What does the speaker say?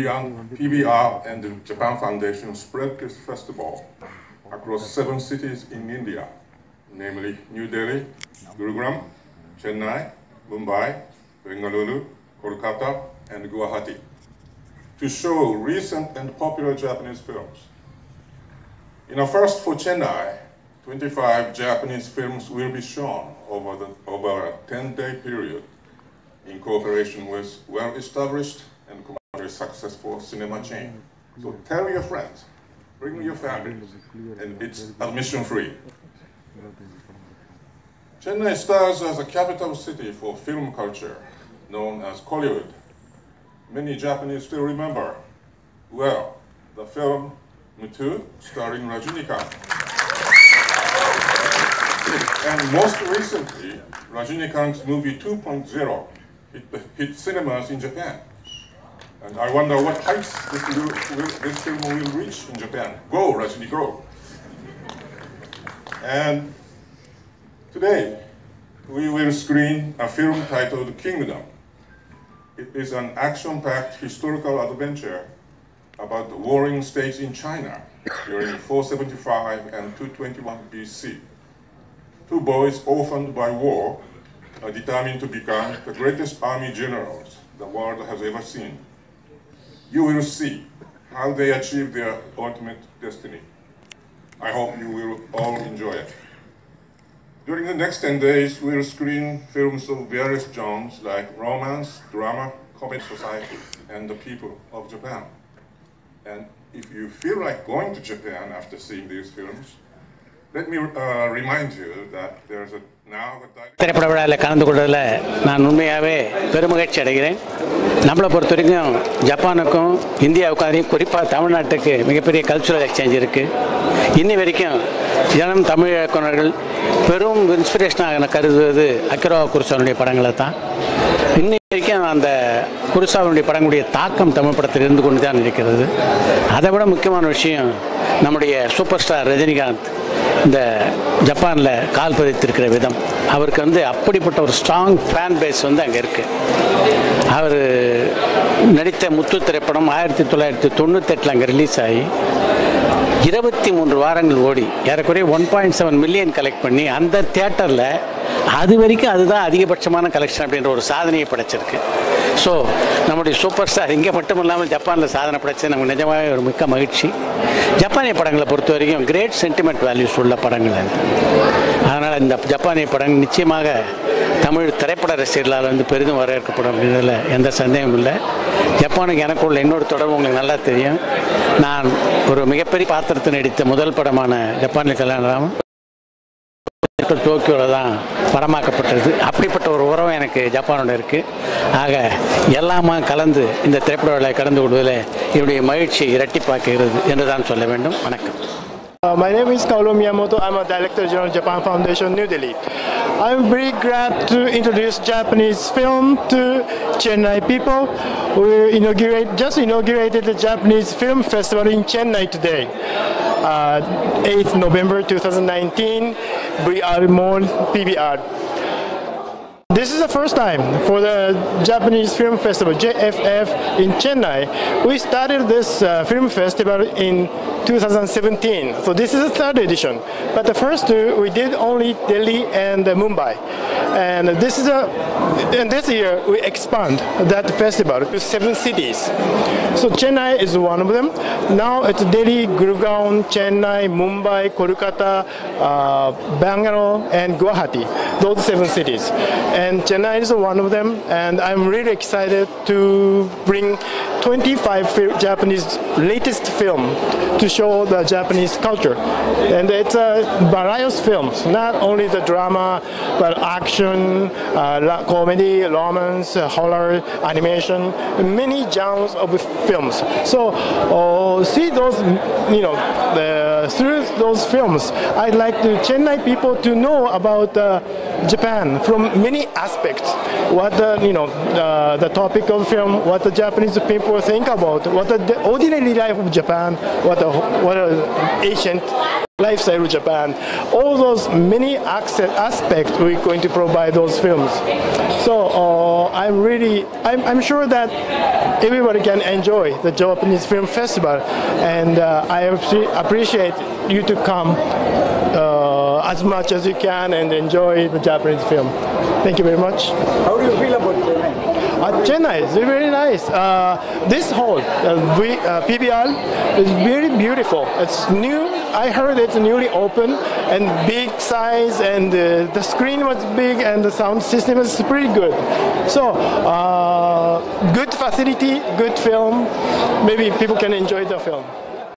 PVR, PVR and the Japan Foundation spread this festival across seven cities in India, namely New Delhi, Gurugram, Chennai, Mumbai, Bengaluru, Kolkata, and Guwahati, to show recent and popular Japanese films. In a first for Chennai, 25 Japanese films will be shown over, the, over a 10-day period in cooperation with well-established and successful cinema mm-hmm. chain. Mm-hmm. So tell your friends, bring your family, and it's admission free. Chennai stars as a capital city for film culture, known as Kollywood. Many Japanese still remember, well, the film Muthu, starring Rajinikanth. And most recently, Rajinikanth's movie 2.0 hit, hit cinemas in Japan. And I wonder what heights this, this film will reach in Japan. Go, Rajini, go. And today, we will screen a film titled Kingdom. It is an action-packed historical adventure about the warring states in China during 475 and 221 BC. Two boys orphaned by war are determined to become the greatest army generals the world has ever seen. You will see how they achieve their ultimate destiny. I hope you will all enjoy it. During the next 10 days, we'll screen films of various genres like romance, drama, comedy, society, and the people of Japan. And if you feel like going to Japan after seeing these films, திரைப்பட விழாவில் கலந்து கொள்வதில் நான் உண்மையாகவே பெருமகிழ்ச்சி அடைகிறேன். நம்மளை பொறுத்த வரைக்கும் ஜப்பானுக்கும் இந்தியாவுக்கும் அதையும் குறிப்பாக தமிழ்நாட்டுக்கு மிகப்பெரிய கல்ச்சுரல் எக்ஸ்சேஞ்ச் இருக்குது இன்னி வரைக்கும் ஜனம் தமிழ் இயக்குநர்கள் பெரும் இன்ஸ்பிரேஷனாக நான் கருதுவது அக்கிரவா குருசானுடைய படங்களை தான். இன்னி வரைக்கும் அந்த குருசாவினுடைய படங்களுடைய தாக்கம் தமிழ் படத்தில் இருந்து கொண்டு தான் இருக்கிறது. அதை விட முக்கியமான விஷயம் நம்முடைய சூப்பர் ஸ்டார் ரஜினிகாந்த். இந்த ஜப்பானில் கால் பதித்திருக்கிற விதம். அவருக்கு வந்து அப்படிப்பட்ட ஒரு ஸ்ட்ராங் ஃபேன் பேஸ் வந்து அங்கே இருக்குது அவர் நடித்த முத்து திரைப்படம் ஆயிரத்தி தொள்ளாயிரத்தி தொண்ணூத்தெட்டில் அங்கே ரிலீஸ் ஆகி இருபத்தி மூன்று வாரங்கள் ஓடி ஏறக்குறைய one point seven million collect பண்ணி அந்த தேட்டரில் அது வரைக்கும் அதுதான் அதிகபட்சமான கலெக்ஷன் அப்படின்ற ஒரு சாதனையை படைச்சிருக்கு. ஸோ நம்முடைய சூப்பர் ஸ்டார் இங்கே மட்டும் இல்லாமல் ஜப்பானில் சாதனை படைச்சது நமக்கு நிஜமாகவே ஒரு மிக்க மகிழ்ச்சி. ஜப்பானிய படங்களை பொறுத்த வரைக்கும் கிரேட் சென்டிமெண்ட் வேல்யூஸ் உள்ள படங்கள் அதனால் இந்த ஜப்பானிய படங்கள் நிச்சயமாக தமிழ் திரைப்பட ரசிகர்களால் வந்து பெரிதும் வரவேற்கப்படும் அப்படின்றதில் எந்த சந்தேகமும் இல்லை. ஜப்பானுக்கு எனக்கு உள்ள இன்னொரு தொடர்பு உங்களுக்கு நல்லா தெரியும். நான் ஒரு மிகப்பெரிய பாத்திரத்தை நடித்த முதல் படமான ஜப்பானில் கல்யாணராமன் டோக்கியோவில் தான் படமாக்கப்பட்டது. அப்படிப்பட்ட ஒரு உறவு எனக்கு ஜப்பானோட இருக்குது ஆக எல்லாமா கலந்து இந்த திரைப்பட விழாவை கலந்து கொள்வதில் என்னுடைய மகிழ்ச்சி இரட்டிப்பாக்குகிறது என்று தான் சொல்ல வேண்டும். வணக்கம். Uh, my name is Kaoru Miyamoto. I'm a Director General Japan Foundation, New Delhi. I'm very glad to introduce Japanese film to Chennai people. We inaugurate, just inaugurated the Japanese Film Festival in Chennai today. Uh, 8th November 2019, VR Mall PVR. This is the first time for the Japanese Film Festival, JFF, in Chennai. We started this uh, film festival in 2017, so this is the third edition. But the first two we did only Delhi and uh, Mumbai, and this is a and this year we expand that festival to seven cities. So Chennai is one of them. Now it's Delhi, Gurgaon, Chennai, Mumbai, Kolkata, uh, Bangalore, and Guwahati. Those seven cities, and Chennai is one of them. And I'm really excited to bring 25 fil- Japanese latest film to show the Japanese culture. And it's uh, various films, not only the drama, but action, uh, comedy, romance, horror, animation, many genres of films. So uh, see those, you know, the, through those films, I'd like the Chennai people to know about uh, Japan from many aspects. What the, you know, uh, the topic of film, what the Japanese people think about, what the ordinary life of Japan, what the what a ancient lifestyle Japan. All those many aspects we're going to provide those films. So uh, I'm really, I'm, I'm, sure that everybody can enjoy the Japanese Film Festival, and uh, I appreciate you to come uh, as much as you can and enjoy the Japanese film. Thank you very much. How do you feel about Chennai? Uh, Chennai is very nice. Uh, this hall, uh, v, uh, PVR, is very beautiful. It's new. I heard it's newly open and big size, and uh, the screen was big, and the sound system is pretty good. So, uh, good facility, good film. Maybe people can enjoy the film.